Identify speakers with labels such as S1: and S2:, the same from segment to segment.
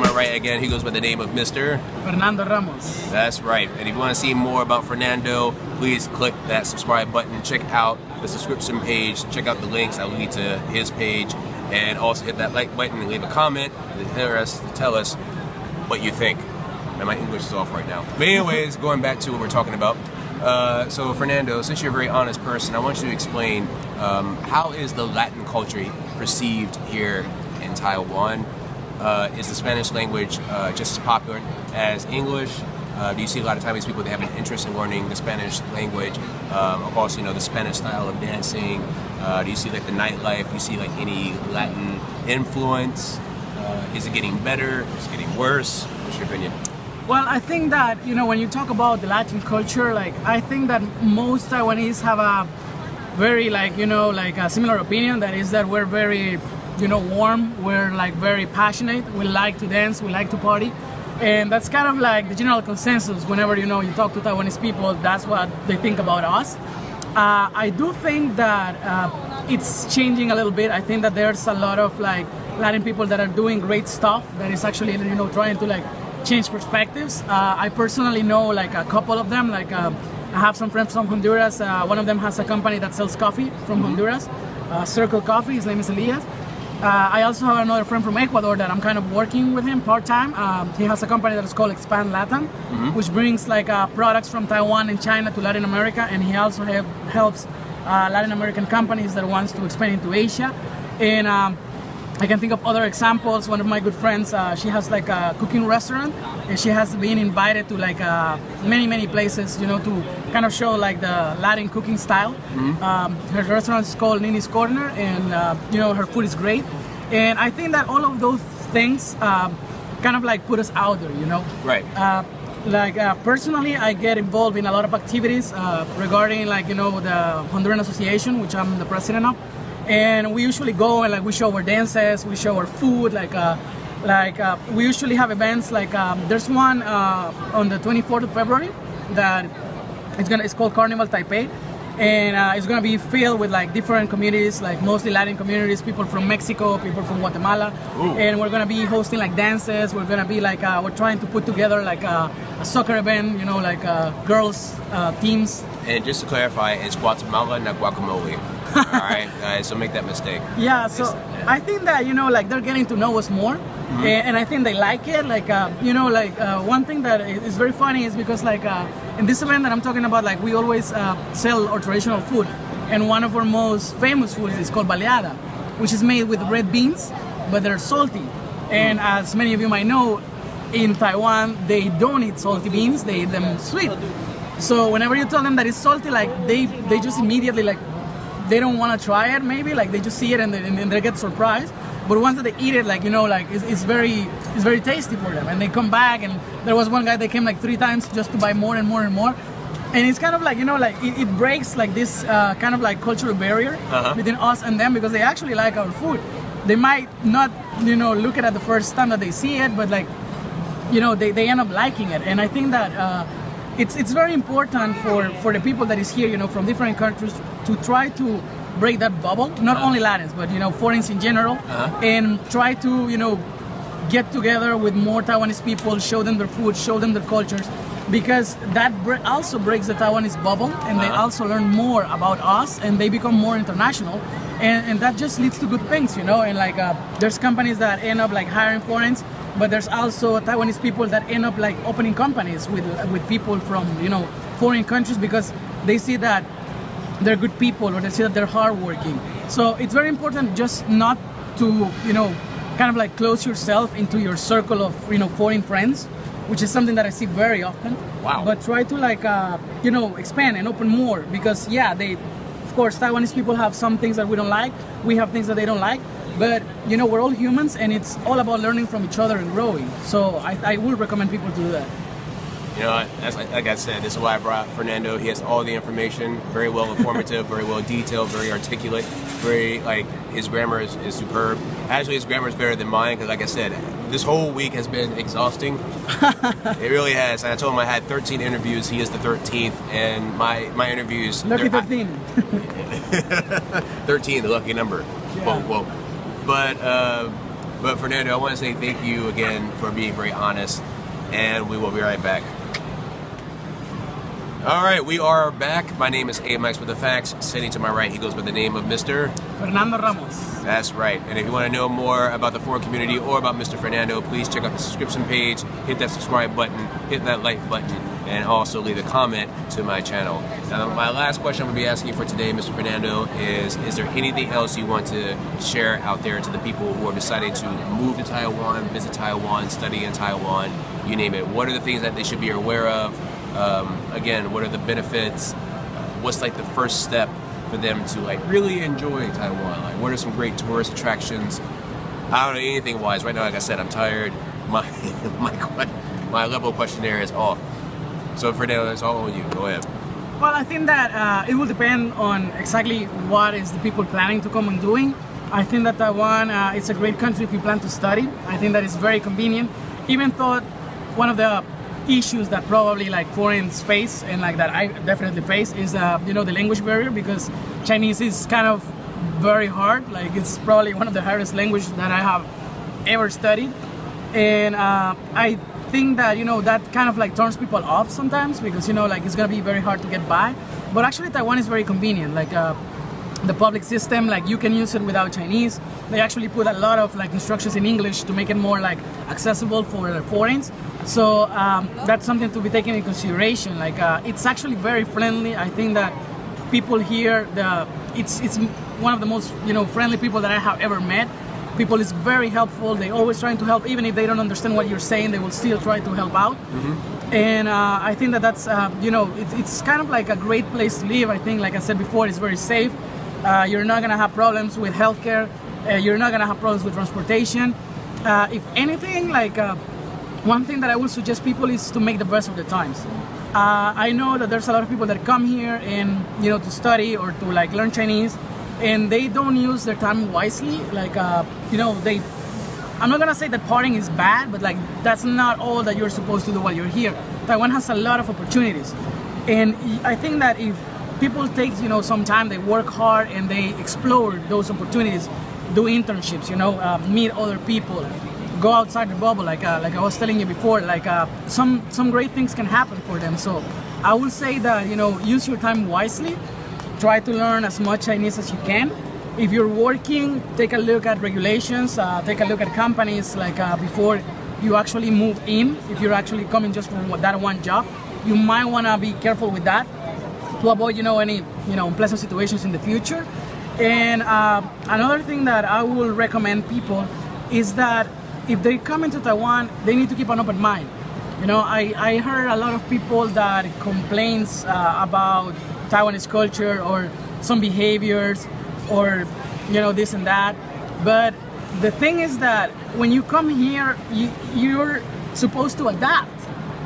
S1: my right again, he goes by the name of Mr.
S2: Fernando Ramos.
S1: That's right. And if you want to see more about Fernando, please click that subscribe button. Check out the subscription page. Check out the links that will lead to his page. And also hit that like button and leave a comment to tell us, to tell us what you think. And my English is off right now. But anyways, going back to what we're talking about. Uh, so Fernando, since you're a very honest person, I want you to explain um, how is the Latin culture perceived here in Taiwan? Uh, is the Spanish language uh, just as popular as English? Uh, do you see a lot of Taiwanese people that have an interest in learning the Spanish language? Um, of course, you know the Spanish style of dancing. Uh, do you see like the nightlife? Do you see like any Latin influence? Uh, is it getting better? Is it getting worse? What's your opinion?
S2: Well, I think that you know when you talk about the Latin culture, like I think that most Taiwanese have a very like you know like a similar opinion. That is that we're very you know warm. We're like very passionate. We like to dance. We like to party. And that's kind of like the general consensus whenever you know you talk to Taiwanese people. That's what they think about us. Uh, I do think that uh, it's changing a little bit. I think that there's a lot of like Latin people that are doing great stuff. That is actually you know trying to like change perspectives. Uh, I personally know like a couple of them. Like uh, I have some friends from Honduras. Uh, one of them has a company that sells coffee from mm-hmm. Honduras, uh, Circle Coffee. His name is Elias. Uh, I also have another friend from Ecuador that I'm kind of working with him part time. Um, he has a company that is called Expand Latin, mm-hmm. which brings like uh, products from Taiwan and China to Latin America, and he also have, helps Latin American companies that wants to expand into Asia. And um, I can think of other examples. One of my good friends, uh, she has like a cooking restaurant, and she has been invited to like uh, many many places, you know, to kind of show like the Latin cooking style. Mm-hmm. Um, her restaurant is called Nini's Corner, and uh, you know her food is great. And I think that all of those things um, kind of like put us out there, you know.
S1: Right.
S2: Uh, like uh, personally, I get involved in a lot of activities uh, regarding like you know the Honduran Association, which I'm the president of and we usually go and like we show our dances, we show our food, like uh, like uh, we usually have events like um, there's one uh, on the 24th of February that it's gonna it's called Carnival Taipei and uh, it's gonna be filled with like different communities, like mostly Latin communities, people from Mexico, people from Guatemala, Ooh. and we're gonna be hosting like dances. We're gonna be like uh, we're trying to put together like a, a soccer event, you know, like uh, girls uh, teams.
S1: And just to clarify, it's Guatemala, not guacamole. All right, guys, so make that mistake.
S2: Yeah, so I think that you know, like they're getting to know us more. Mm-hmm. And, I think they like it. Like, uh, you know, like uh, one thing that is very funny is because, like, uh, in this event that I'm talking about, like, we always uh, sell our traditional food, and one of our most famous foods is called baleada, which is made with red beans, but they're salty. And as many of you might know, in Taiwan they don't eat salty beans; they eat them sweet. So whenever you tell them that it's salty, like they they just immediately like they don't want to try it. Maybe like they just see it and they, and they get surprised. But once they eat it, like you know, like it's, it's, very it's very tasty for them, and they come back. And there was one guy that came like three times just to buy more and more and more. And it's kind of like you know, like it, it breaks like this uh, kind of like cultural barrier uh-huh. between us and them because they actually like our food. They might not, you know, look at it the first time that they see it, but like, you know, they, they end up liking it. And I think that uh, it's it's very important for for the people that is here, you know, from different countries to try to break that bubble, not uh-huh. only Latins, but you know, foreigners in general, uh-huh. and try to you know get together with more Taiwanese people, show them their food, show them their cultures, because that also breaks the Taiwanese bubble, and uh-huh. they also learn more about us, and they become more international, and, and that just leads to good things, you know. And like, uh, there's companies that end up like hiring foreigners, but there's also Taiwanese people that end up like opening companies with with people from you know foreign countries because they see that they're good people or they see that they're hardworking. So it's very important just not to, you know, kind of like close yourself into your circle of, you know, foreign friends, which is something that I see very often.
S1: Wow.
S2: But try to like, uh, you know, expand and open more because yeah, they, of course, Taiwanese people have some things that we don't like. We have things that they don't like. But you know, we're all humans, and it's all about learning from each other and growing. So I, I would recommend people to do that.
S1: You know, as, like I said, this is why I brought Fernando. He has all the information, very well informative, very well detailed, very articulate, very like his grammar is, is superb. Actually, his grammar is better than mine because, like I said, this whole week has been exhausting. it really has. And I told him I had 13 interviews. He is the 13th, and my my interviews.
S2: Lucky 13.
S1: 13, the lucky number, yeah. quote quote. But. Uh, But Fernando, I want to say thank you again for being very honest, and we will be right back. All right, we are back. My name is Amax with the facts. Sitting to my right, he goes by the name of Mr.
S2: Fernando Ramos.
S1: That's right. And if you want to know more about the foreign community or about Mr. Fernando, please check out the subscription page, hit that subscribe button, hit that like button, and also leave a comment to my channel. Now, my last question I'm going to be asking you for today, Mr. Fernando, is is there anything else you want to share out there to the people who are deciding to move to Taiwan, visit Taiwan, study in Taiwan, you name it? What are the things that they should be aware of? Um, again, what are the benefits? What's like the first step for them to like really enjoy Taiwan? Like, what are some great tourist attractions? I don't know anything wise. Right now, like I said, I'm tired. My my my level questionnaire is off. So Fernando, that's all you. Go ahead.
S2: Well, I think that uh, it will depend on exactly what is the people planning to come and doing. I think that Taiwan uh, it's a great country if you plan to study. I think that it's very convenient. Even though one of the issues that probably like foreigners face and like that I definitely face is uh, you know the language barrier because Chinese is kind of very hard like it's probably one of the hardest language that I have ever studied and uh, I think that you know that kind of like turns people off sometimes because you know like it's gonna be very hard to get by. But actually Taiwan is very convenient. Like uh, the public system like you can use it without Chinese. They actually put a lot of like instructions in English to make it more like accessible for foreigners. So um, that's something to be taken into consideration. Like uh, it's actually very friendly. I think that people here the it's it's one of the most you know friendly people that I have ever met people is very helpful they always trying to help even if they don't understand what you're saying they will still try to help out mm-hmm. and uh, I think that that's uh, you know it, it's kind of like a great place to live I think like I said before it's very safe uh, you're not gonna have problems with healthcare. Uh, you're not gonna have problems with transportation. Uh, if anything, like uh, one thing that I would suggest people is to make the best of the times. Uh, I know that there's a lot of people that come here and you know to study or to like learn Chinese, and they don't use their time wisely. Like uh, you know they. I'm not gonna say that partying is bad, but like that's not all that you're supposed to do while you're here. Taiwan has a lot of opportunities, and I think that if people take you know some time they work hard and they explore those opportunities do internships you know uh, meet other people go outside the bubble like uh, like I was telling you before like uh, some some great things can happen for them so I will say that you know use your time wisely try to learn as much Chinese as you can if you're working take a look at regulations uh, take a look at companies like uh, before you actually move in if you're actually coming just for that one job you might want to be careful with that to avoid you know any you know unpleasant situations in the future. And uh, another thing that I will recommend people is that if they come into Taiwan, they need to keep an open mind. You know, I, I heard a lot of people that complains uh, about Taiwanese culture or some behaviors or you know this and that. But the thing is that when you come here, you, you're supposed to adapt,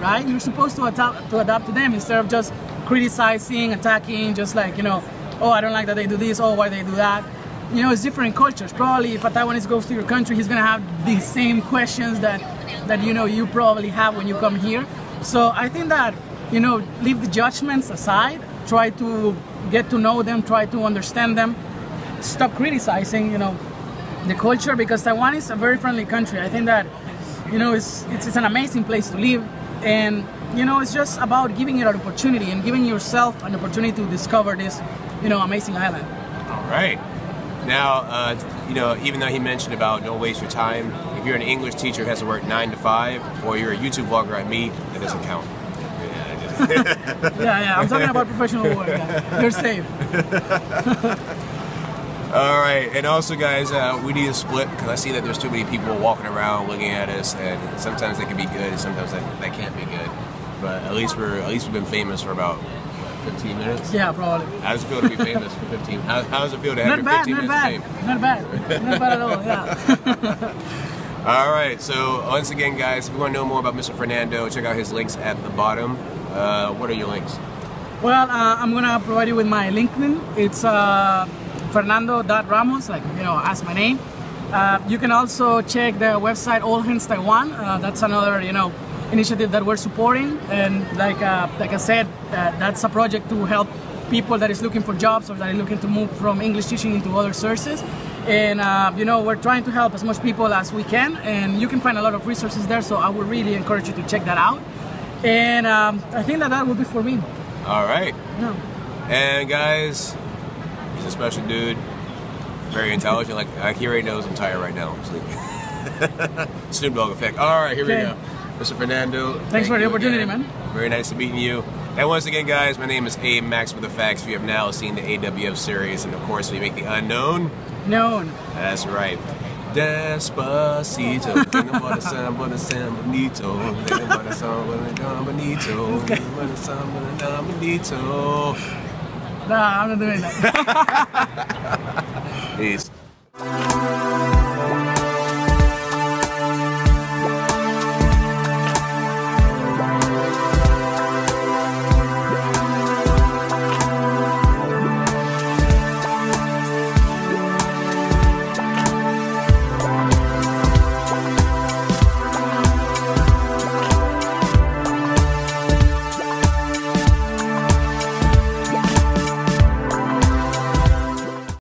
S2: right? You're supposed to adapt to adapt to them instead of just criticizing, attacking, just like, you know, oh, I don't like that they do this, oh, why they do that. You know, it's different cultures. Probably if a Taiwanese goes to your country, he's gonna have the same questions that, that you know, you probably have when you come here. So I think that, you know, leave the judgments aside, try to get to know them, try to understand them, stop criticizing, you know, the culture because Taiwan is a very friendly country. I think that, you know, it's, it's, it's an amazing place to live. And you know it's just about giving it an opportunity and giving yourself an opportunity to discover this you know amazing island.
S1: All right. Now uh, you know even though he mentioned about don't waste your time if you're an english teacher who has to work nine to five or you're a youtube vlogger like me it doesn't count
S2: yeah, yeah, I'm talking about professional work. Yeah. You're safe.
S1: All right, and also, guys, uh, we need a split because I see that there's too many people walking around looking at us, and sometimes they can be good, and sometimes that, that can't be good. But at least we're at least we've been famous for about 15 minutes.
S2: Yeah, probably.
S1: How does it feel to be famous for 15? How, how does it feel to have
S2: not bad,
S1: 15
S2: not
S1: minutes
S2: bad,
S1: of fame?
S2: Not bad, not bad at all. Yeah.
S1: all right, so once again, guys, if you want to know more about Mr. Fernando, check out his links at the bottom. Uh, what are your links?
S2: Well, uh, I'm gonna provide you with my LinkedIn. It's uh, Fernando.Ramos, like you know, as my name. Uh, you can also check the website All Hands Taiwan. Uh, that's another you know initiative that we're supporting, and like uh, like I said, that's a project to help people that is looking for jobs or that are looking to move from English teaching into other sources. And you know, we're trying to help as much people as we can, and you can find a lot of resources there. So I would really encourage you to check that out. And um, I think that that will be for me.
S1: All right.
S2: No.
S1: And guys, he's a special dude. Very intelligent. Like, like he already knows I'm tired right now. I'm sleeping. Snoop Dogg effect. All right, here
S2: Okay.
S1: we go. Mr. Fernando.
S2: Thanks
S1: thank
S2: for the opportunity,
S1: again.
S2: man.
S1: Very nice to meeting you. And once again, guys, my name is Amax with the Facts. You have now seen the AWF series, and of course, we make the unknown.
S2: Known.
S1: That's right. Despacito. Think about the San San Benito. Think about the San Benito. Think about the San Benito.
S2: Nah, I'm not doing that.
S1: Peace.